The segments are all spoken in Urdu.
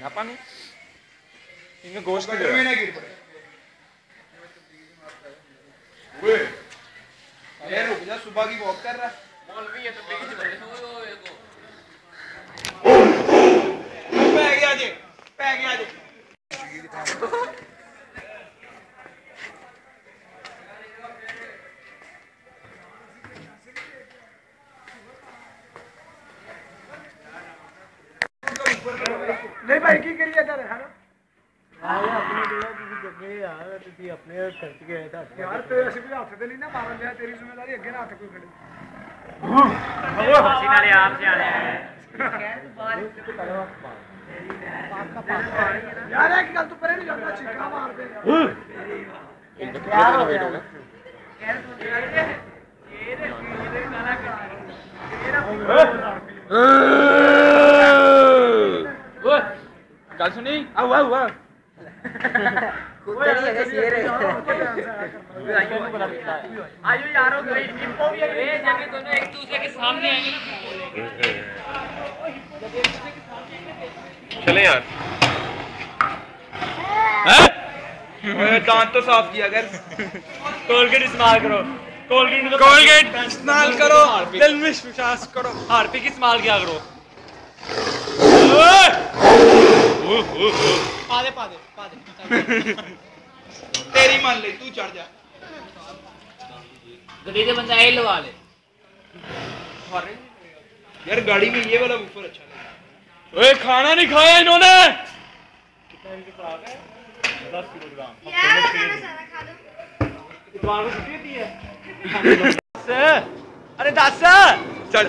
Napani. In a ghost. Wait. Thank you. ਨਹੀਂ ਭਾਈ ਕੀ ਕਰੀਏ ਤਾਂ ਹਨਾ ਆਪਣੇ ਜੱਗੇ ਆ ਤੁਸੀਂ ਆਪਣੇ ਖਰਚ ਕੇ ਤਾਂ ਯਾਰ ਤੇ ਅਸੀਂ ਵੀ ਹੱਥ ਨਾ ਮਾਰਨ ਲਿਆ ਤੇਰੀ ਜ਼ਿੰਮੇਵਾਰੀ ਅੱਗੇ ਨਾ ਹੱਥ ਕੋਈ ਖੜੇ ਆਪ ਸਿਆਣੇ ਕਹਿ ਬਾਹਰ ਯਾਰ ਇੱਕ ਗੱਲ ਤੂੰ ਪਰੇ ਨਹੀਂ ਚੀਕਾ ਮਾਰਦੇ ਇਹਦੇ سنی اوا اوا چلو یار تو صاف کیا کولگیٹ استعمال کیا کرو پا دے پا دے پا دے تیری مان لے تو چڑھ جا گڑی دے بندہ اے لوا لے یار گاڑی میں یہ والا بوفر اچھا لے اے کھانا نہیں کھایا انہوں نے کتنا ان کے پراغ ہے ارے دس چل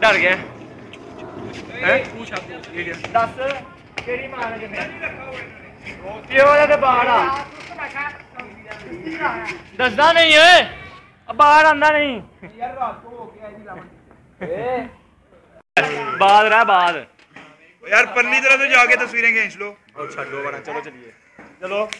ڈر گیا نہیں باہ آپ بات بات یار پڑی طرح